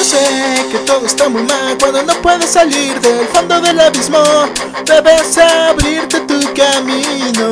Yo sé que todo está muy mal cuando no puedes salir del fondo del abismo. Debes abrirte tu camino.